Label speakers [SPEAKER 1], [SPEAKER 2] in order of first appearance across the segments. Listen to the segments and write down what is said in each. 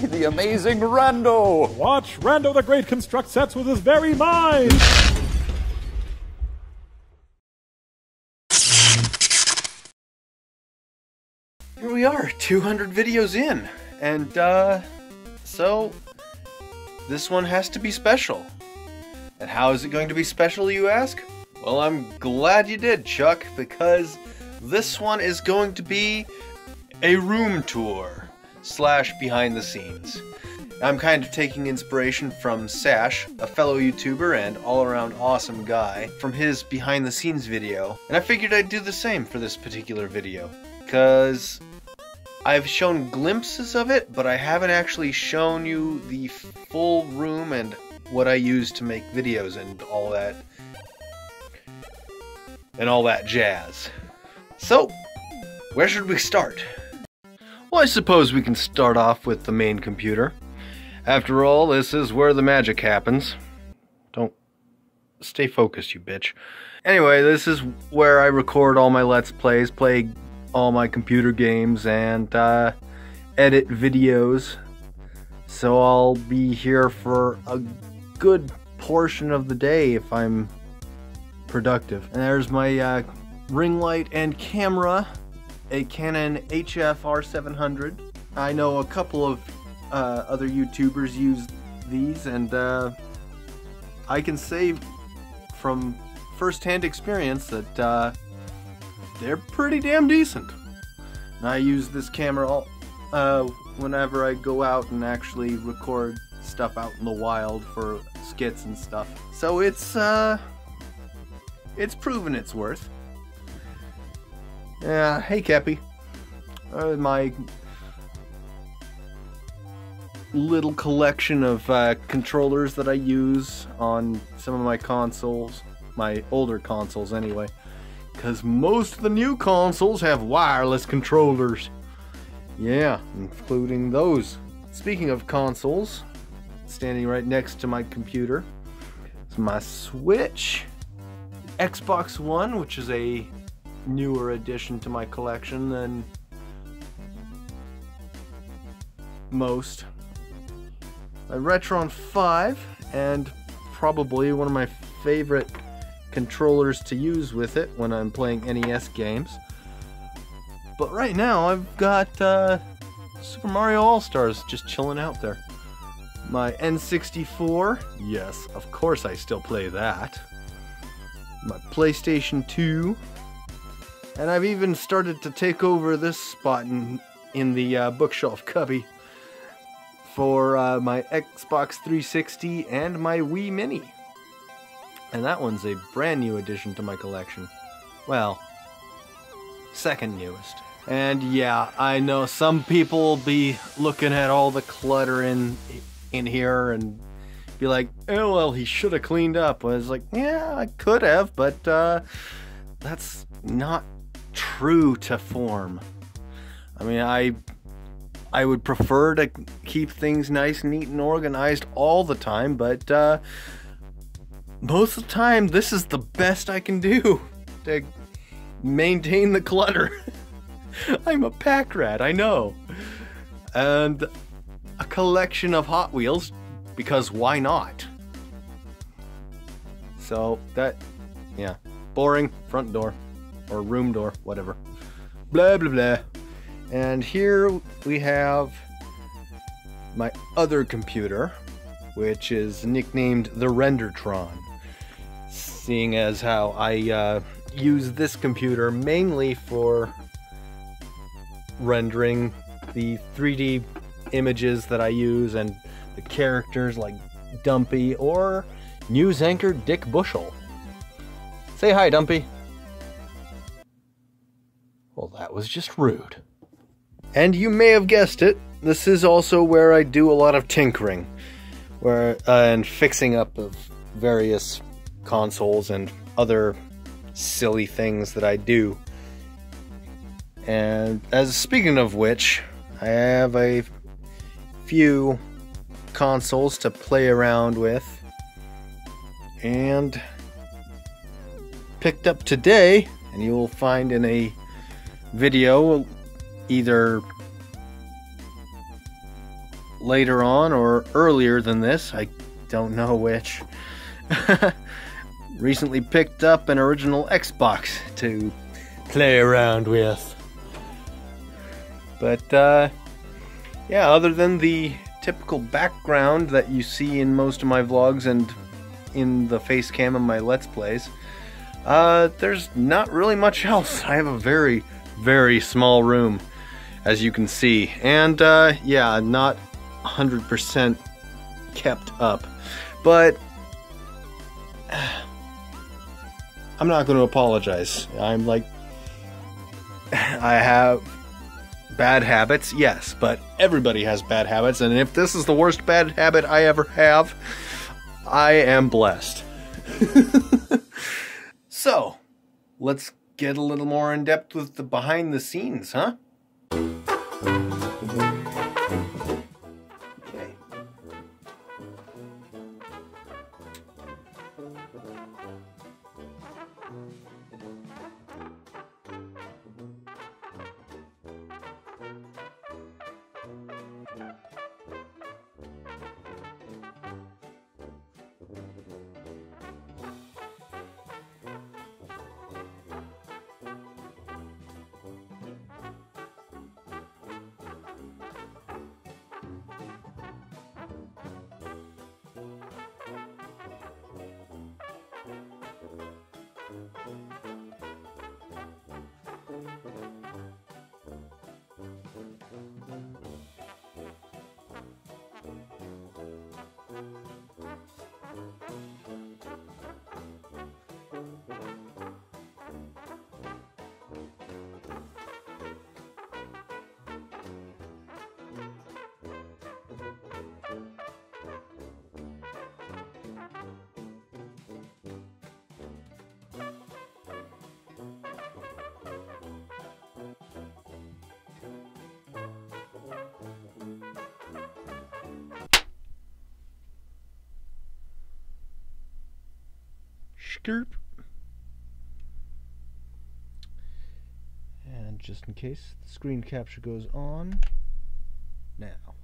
[SPEAKER 1] the amazing Rando!
[SPEAKER 2] Watch Rando the Great construct sets with his very mind!
[SPEAKER 3] Here we are, 200 videos in, and uh, so this one has to be special. And how is it going to be special, you ask? Well, I'm glad you did, Chuck, because this one is going to be a room tour slash behind the scenes. I'm kind of taking inspiration from Sash, a fellow YouTuber and all around awesome guy, from his behind the scenes video, and I figured I'd do the same for this particular video. Because I've shown glimpses of it, but I haven't actually shown you the full room and what I use to make videos and all that. And all that jazz. So, where should we start? Well, I suppose we can start off with the main computer. After all, this is where the magic happens. Don't stay focused, you bitch. Anyway, this is where I record all my Let's Plays, play all my computer games, and uh, edit videos. So I'll be here for a good portion of the day if I'm productive. And there's my uh, ring light and camera, a Canon HF R700. I know a couple of uh, other YouTubers use these, and uh, I can say from first-hand experience that uh, they're pretty damn decent. And I use this camera all, uh, whenever I go out and actually record stuff out in the wild for skits and stuff. So it's uh, it's proven its worth. Yeah, hey Cappy. Uh, my little collection of uh, controllers that I use on some of my consoles, my older consoles anyway, because most of the new consoles have wireless controllers. Yeah, including those. Speaking of consoles, standing right next to my computer is my Switch, Xbox One, which is a newer addition to my collection than most a Retron 5, and probably one of my favorite controllers to use with it when I'm playing NES games. But right now, I've got uh, Super Mario All-Stars just chilling out there. My N64, yes, of course I still play that. My PlayStation 2, and I've even started to take over this spot in, in the uh, bookshelf cubby for uh, my Xbox 360 and my Wii Mini. And that one's a brand new addition to my collection. Well, second newest. And yeah, I know some people will be looking at all the clutter in in here and be like, "Oh well, he should have cleaned up." I was like, "Yeah, I could have, but uh, that's not true to form." I mean, I I would prefer to keep things nice, neat, and organized all the time, but uh, most of the time, this is the best I can do to maintain the clutter. I'm a pack rat, I know. And a collection of Hot Wheels, because why not? So, that, yeah. Boring, front door, or room door, whatever. Blah, blah, blah. And here we have my other computer, which is nicknamed the Rendertron. Seeing as how I uh, use this computer mainly for rendering the 3D images that I use and the characters like Dumpy or news anchor Dick Bushel. Say hi, Dumpy. Well, that was just rude. And you may have guessed it, this is also where I do a lot of tinkering where uh, and fixing up of various consoles and other silly things that I do. And as speaking of which, I have a few consoles to play around with and picked up today and you will find in a video either later on or earlier than this. I don't know which. Recently picked up an original Xbox to play around with. But, uh, yeah, other than the typical background that you see in most of my vlogs and in the face cam of my Let's Plays, uh, there's not really much else. I have a very, very small room, as you can see. And, uh, yeah, not 100% kept up. But I'm not going to apologize. I'm like, I have bad habits, yes, but everybody has bad habits, and if this is the worst bad habit I ever have, I am blessed. so, let's get a little more in depth with the behind the scenes, huh? And just in case the screen capture goes on, now.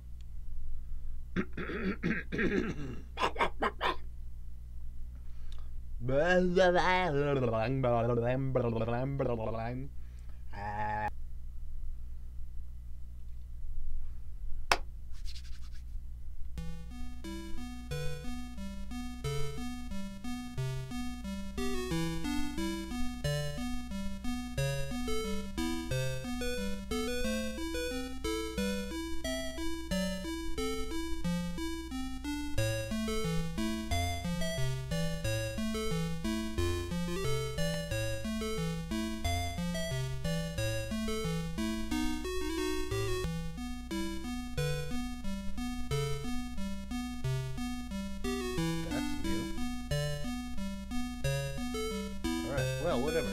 [SPEAKER 3] Whatever.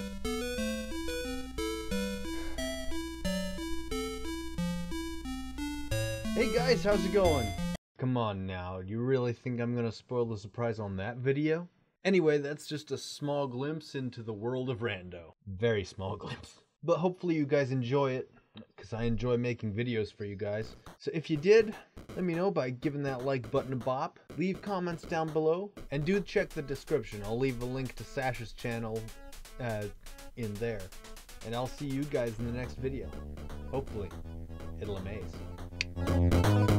[SPEAKER 3] Hey guys, how's it going? Come on now, you really think I'm gonna spoil the surprise on that video? Anyway, that's just a small glimpse into the world of Rando. Very small glimpse. But hopefully you guys enjoy it, because I enjoy making videos for you guys. So if you did, let me know by giving that like button a bop, leave comments down below, and do check the description. I'll leave a link to Sash's channel uh, in there. And I'll see you guys in the next video. Hopefully, it'll amaze.